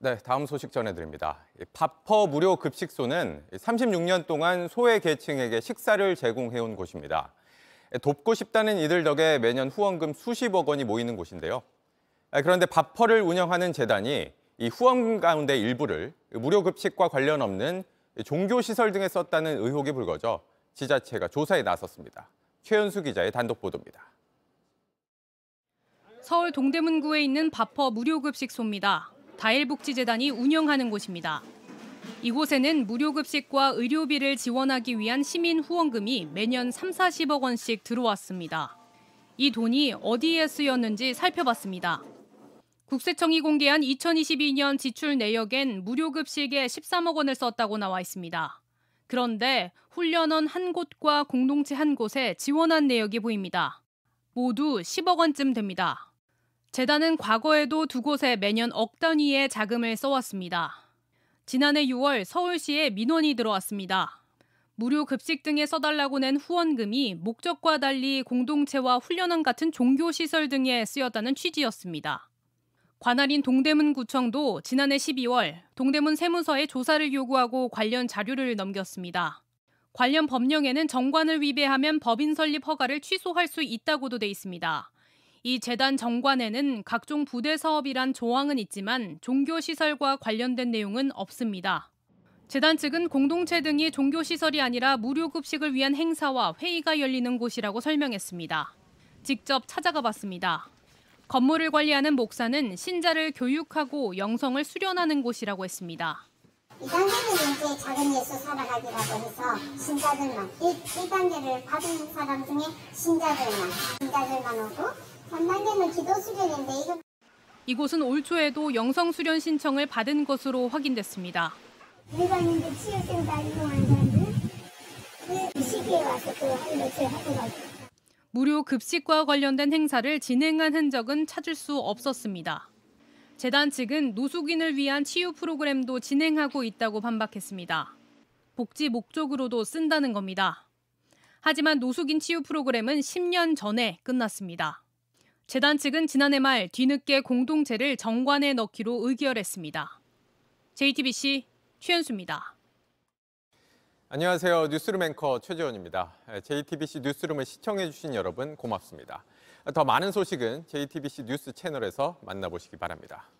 네, 다음 소식 전해드립니다. 밥퍼 무료 급식소는 36년 동안 소외 계층에게 식사를 제공해온 곳입니다. 돕고 싶다는 이들 덕에 매년 후원금 수십억 원이 모이는 곳인데요. 그런데 밥퍼를 운영하는 재단이 이 후원금 가운데 일부를 무료 급식과 관련 없는 종교시설 등에 썼다는 의혹이 불거져 지자체가 조사에 나섰습니다. 최연수 기자의 단독 보도입니다. 서울 동대문구에 있는 밥퍼 무료급식소입니다. 다일복지재단이 운영하는 곳입니다. 이곳에는 무료급식과 의료비를 지원하기 위한 시민 후원금이 매년 3, 40억 원씩 들어왔습니다. 이 돈이 어디에 쓰였는지 살펴봤습니다. 국세청이 공개한 2022년 지출 내역엔 무료급식에 13억 원을 썼다고 나와 있습니다. 그런데 훈련원 한 곳과 공동체 한 곳에 지원한 내역이 보입니다. 모두 10억 원쯤 됩니다. 재단은 과거에도 두 곳에 매년 억 단위의 자금을 써왔습니다. 지난해 6월 서울시에 민원이 들어왔습니다. 무료 급식 등에 써달라고 낸 후원금이 목적과 달리 공동체와 훈련원 같은 종교시설 등에 쓰였다는 취지였습니다. 관할인 동대문구청도 지난해 12월 동대문 세무서에 조사를 요구하고 관련 자료를 넘겼습니다. 관련 법령에는 정관을 위배하면 법인 설립 허가를 취소할 수 있다고도 돼 있습니다. 이 재단 정관에는 각종 부대 사업이란 조항은 있지만 종교 시설과 관련된 내용은 없습니다. 재단 측은 공동체 등이 종교 시설이 아니라 무료 급식을 위한 행사와 회의가 열리는 곳이라고 설명했습니다. 직접 찾아가 봤습니다. 건물을 관리하는 목사는 신자를 교육하고 영성을 수련하는 곳이라고 했습니다. 2단계는 이제 작은 예수 살아가기라고 해서 신자들만 1, 1단계를 받은 사람 중에 신자들만 신자들만 오고 3단계는 기도 수련인데 이거 이곳은 올 초에도 영성 수련 신청을 받은 것으로 확인됐습니다. 일반인들 치유센터 이용하는 사람들 그 시기에 와서 그 며칠 하더라고요. 무료 급식과 관련된 행사를 진행한 흔적은 찾을 수 없었습니다. 재단 측은 노숙인을 위한 치유 프로그램도 진행하고 있다고 반박했습니다. 복지 목적으로도 쓴다는 겁니다. 하지만 노숙인 치유 프로그램은 10년 전에 끝났습니다. 재단 측은 지난해 말 뒤늦게 공동체를 정관에 넣기로 의결했습니다. JTBC 최현수입니다. 안녕하세요. 뉴스룸 앵커 최재원입니다. JTBC 뉴스룸을 시청해주신 여러분 고맙습니다. 더 많은 소식은 JTBC 뉴스 채널에서 만나보시기 바랍니다.